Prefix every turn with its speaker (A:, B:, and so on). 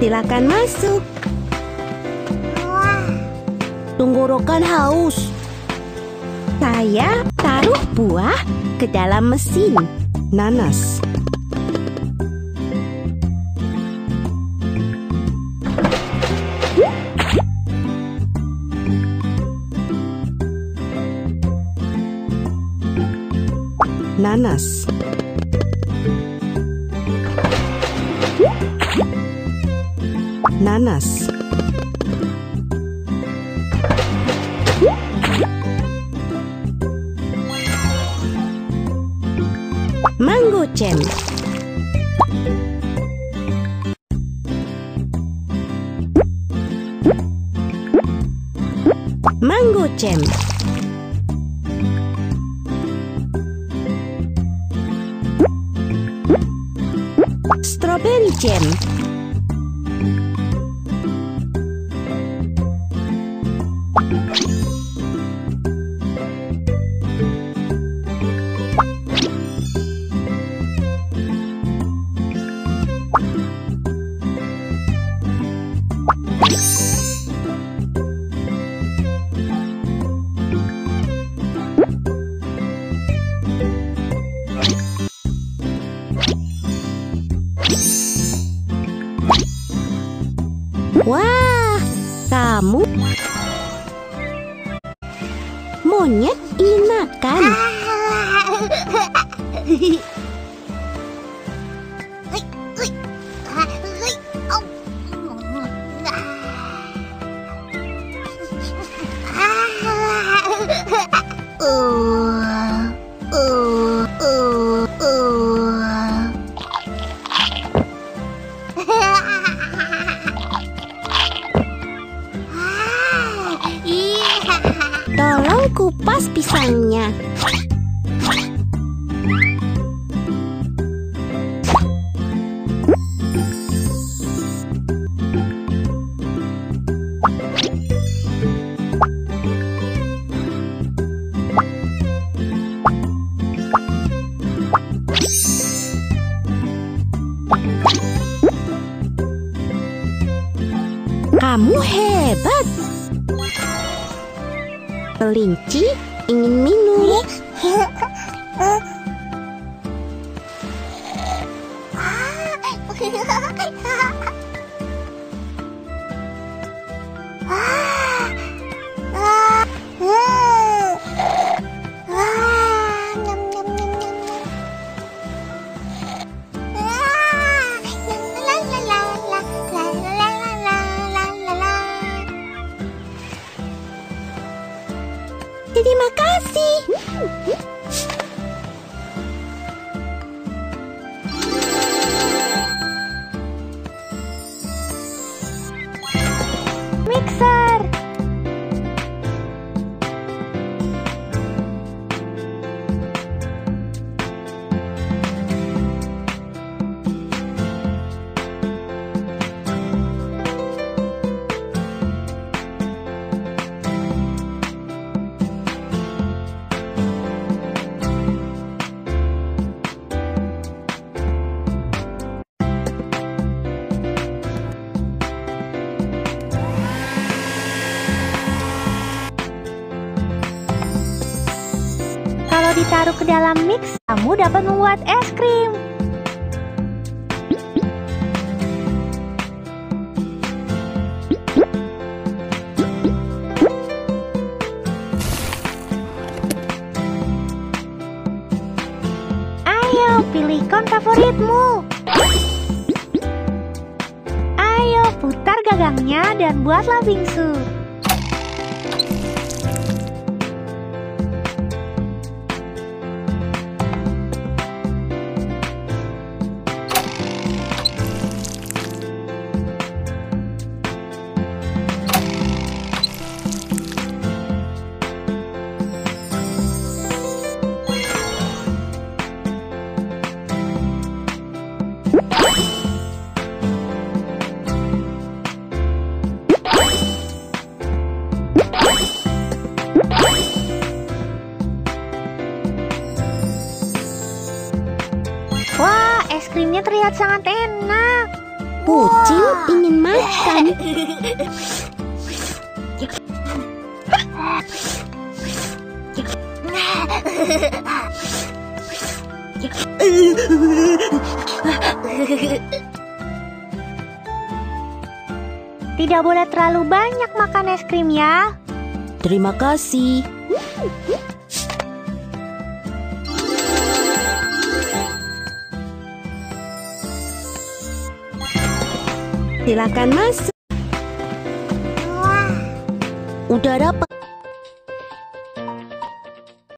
A: Silakan masuk. Tenggorokan haus. Saya taruh buah ke dalam mesin. Nanas. Nanas. Nanas. Mango jam. Mango jam. Strawberry jam. Kamu monyet ingin makan. Tolong kupas pisangnya. Kamu hebat. Kelinci ingin minum.
B: ditaruh ke dalam mix, kamu dapat membuat es krim. Ayo, pilih kon favoritmu. Ayo, putar gagangnya dan buatlah bingsu. Es krimnya terlihat sangat enak.
A: Kucing ingin makan.
B: Tidak boleh terlalu banyak makan es krim ya.
A: Terima kasih. Silakan masuk. Udara